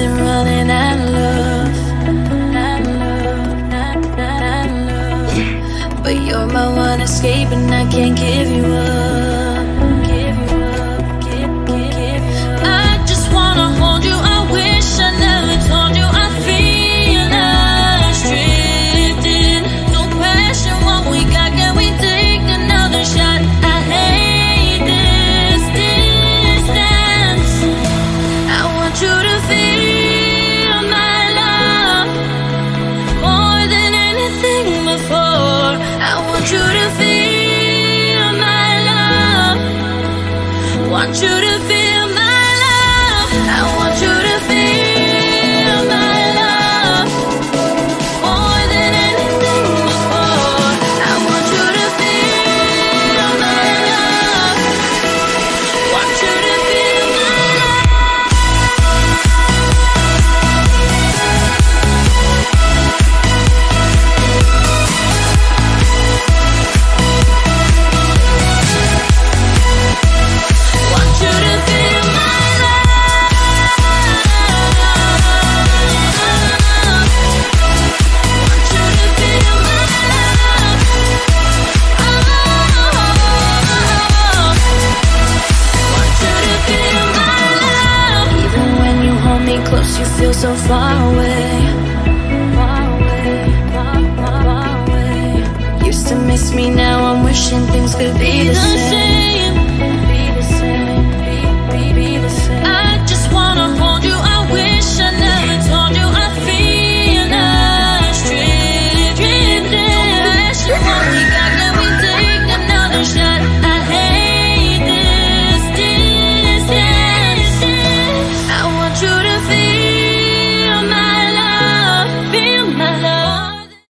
and running out of love. But you're my one escape, and I can't give you up. want you to feel my love. I want you. makes you feel so far away. Far away. Used to miss me, now I'm wishing things could be the same.